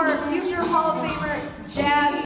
our future Hall of Famer, Jazz